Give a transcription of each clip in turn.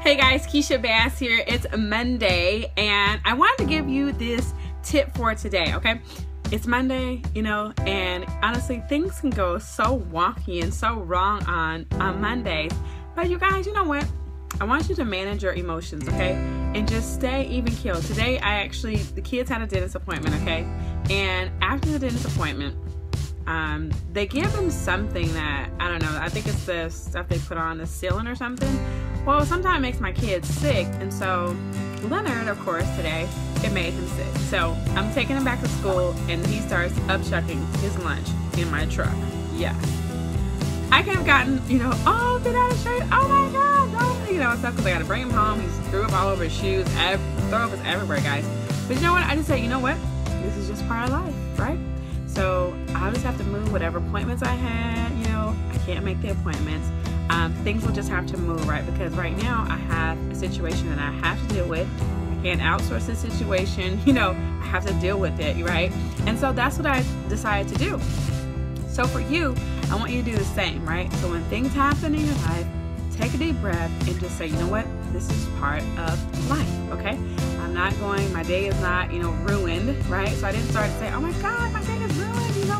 Hey guys, Keisha Bass here. It's Monday, and I wanted to give you this tip for today, okay? It's Monday, you know, and honestly, things can go so wonky and so wrong on, on Mondays. But you guys, you know what? I want you to manage your emotions, okay? And just stay even keeled. Today, I actually, the kids had a dentist appointment, okay? And after the dentist appointment, um, they give them something that I don't know. I think it's the stuff they put on the ceiling or something. Well, sometimes it makes my kids sick, and so Leonard, of course, today it made him sick. So I'm taking him back to school, and he starts upchucking his lunch in my truck. Yeah. I could have gotten, you know, oh, did I show you? Oh my God, oh, you know, stuff because I got to bring him home. He's threw up all over his shoes, ev- throw up is everywhere, guys. But you know what? I just say, you know what? This is just part of life, right? So I just have to move whatever appointments I had. You know, I can't make the appointments. Um, things will just have to move, right? Because right now I have a situation that I have to deal with. I can't outsource the situation. You know, I have to deal with it, right? And so that's what I decided to do. So for you, I want you to do the same, right? So when things happen in your life, take a deep breath and just say, you know what? This is part of life, okay? I'm not going, my day is not, you know, ruined, right? So I didn't start to say, oh my God, my day is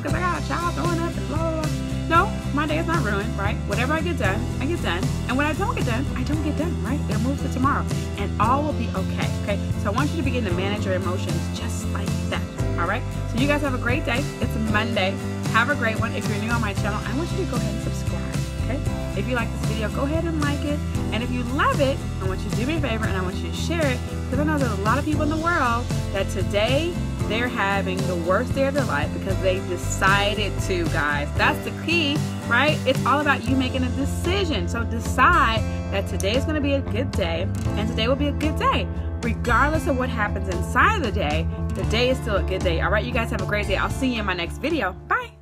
because I got a child throwing up and blah, blah. No, my day is not ruined, right? Whatever I get done, I get done. And when I don't get done, I don't get done, right? It'll move to tomorrow. And all will be okay, okay? So I want you to begin to manage your emotions just like that, all right? So you guys have a great day. It's Monday. Have a great one. If you're new on my channel, I want you to go ahead and subscribe, okay? If you like this video, go ahead and like it. And if you love it, I want you to do me a favor and I want you to share it because I know there's a lot of people in the world that today they're having the worst day of their life because they decided to, guys. That's the key, right? It's all about you making a decision. So decide that today is going to be a good day and today will be a good day. Regardless of what happens inside of the day, the day is still a good day. All right, you guys have a great day. I'll see you in my next video. Bye.